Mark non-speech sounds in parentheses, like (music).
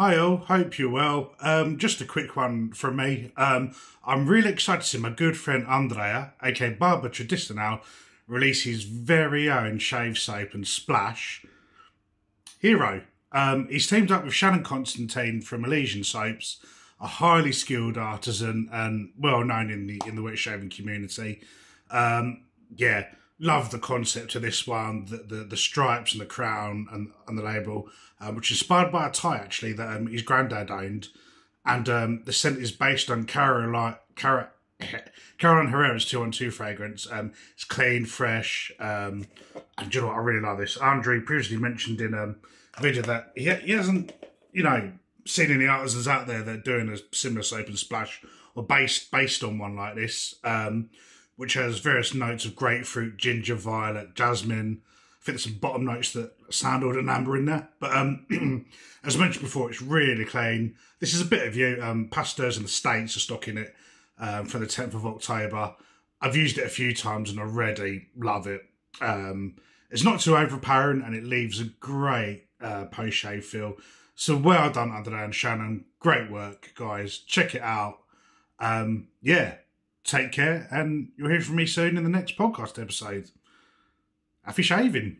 Hi all, hope you're well. Um, just a quick one from me. Um, I'm really excited to see my good friend Andrea, aka Barba Tradicional, release his very own shave soap and splash. Hero. Um, he's teamed up with Shannon Constantine from Elysian Soaps, a highly skilled artisan and well known in the in the wet shaving community. Um, yeah, love the concept of this one, the, the, the stripes and the crown and, and the label, um, which is inspired by a tie actually that um, his granddad owned. And um, the scent is based on Caroline, Cara, (laughs) Caroline Herrera's 212 fragrance. Um, it's clean, fresh. Um, and do you know what? I really like this. Andre previously mentioned in um, a video that he, he hasn't, you know, seen any artisans out there that are doing a similar soap and splash or based based on one like this. Um, which has various notes of grapefruit, ginger, violet, jasmine. I think there's some bottom notes that sandalwood and amber in there. But um, (clears throat) as mentioned before, it's really clean. This is a bit of you. Um, Pasteurs in the States are stocking it um, for the 10th of October. I've used it a few times and already love it. Um, it's not too overpowering and it leaves a great uh, post shave feel. So well done, Andrea and Shannon. Great work, guys. Check it out. Um, yeah, take care, and you'll hear from me soon in the next podcast episode. Happy shaving.